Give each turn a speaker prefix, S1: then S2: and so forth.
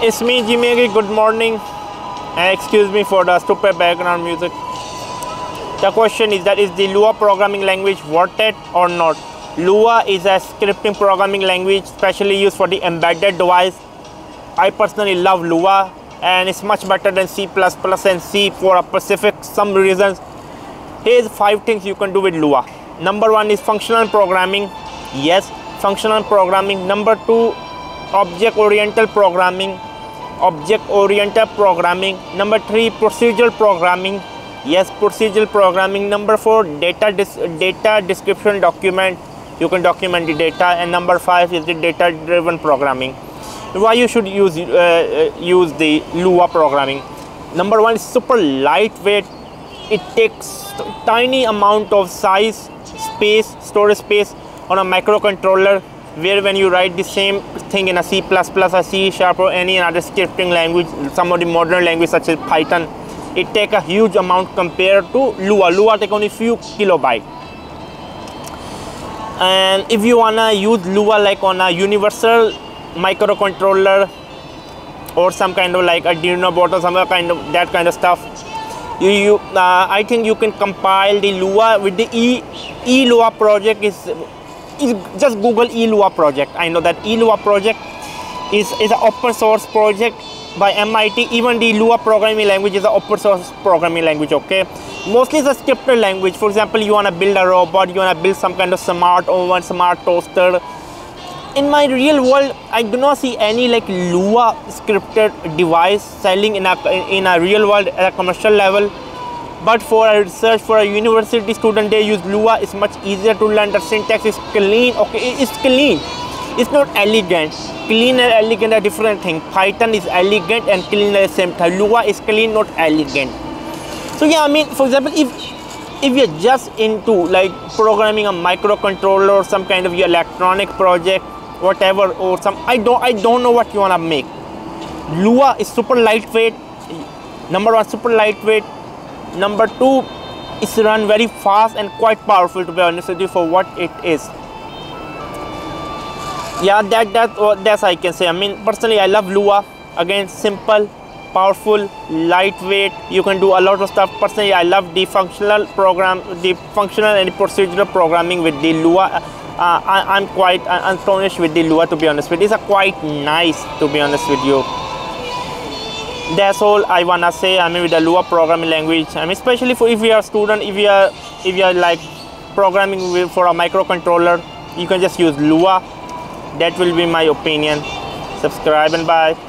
S1: It's me, Jimmy. Good morning. And excuse me for the stupid background music. The question is that is the Lua programming language worth it or not? Lua is a scripting programming language specially used for the embedded device. I personally love Lua and it's much better than C++ and C for a specific some reasons. Here's five things you can do with Lua. Number one is functional programming. Yes, functional programming. Number two, object oriented programming object oriented programming. Number 3 procedural programming. Yes procedural programming. Number 4 data data description document. You can document the data. And number 5 is the data driven programming. Why you should use uh, uh, use the lua programming? Number 1 is super lightweight. It takes tiny amount of size space storage space on a microcontroller where when you write the same thing in a C++, a C sharp or any other scripting language, some of the modern language such as Python, it take a huge amount compared to Lua. Lua take only few kilobyte. And if you wanna use Lua like on a universal microcontroller or some kind of like Arduino board or some kind of that kind of stuff, you, you uh, I think you can compile the Lua with the E E Lua project is just Google eLua project. I know that eLua project is, is an open source project by MIT. Even the Lua programming language is an open source programming language, okay? Mostly it's a scripted language. For example, you want to build a robot, you want to build some kind of smart oven, smart toaster. In my real world, I do not see any like Lua scripted device selling in a, in a real world at a commercial level but for a research for a university student they use lua. It's much easier to learn. The syntax is clean. Okay it's clean. It's not elegant. Clean and elegant are different thing. Python is elegant and clean at the same time. Lua is clean not elegant. So yeah i mean for example if if you're just into like programming a microcontroller or some kind of electronic project whatever or some i don't i don't know what you want to make. Lua is super lightweight. Number one super lightweight number two it's run very fast and quite powerful to be honest with you for what it is. Yeah that that that's i can say. I mean personally i love lua. Again simple powerful lightweight. You can do a lot of stuff. Personally i love the functional program the functional and procedural programming with the lua. Uh, I, am quite uh, astonished with the lua to be honest with you. It's a quite nice to be honest with you that's all I wanna say. I mean, with the Lua programming language. I mean, especially for if you are a student, if you are if you are like programming for a microcontroller, you can just use Lua. That will be my opinion. Subscribe and bye.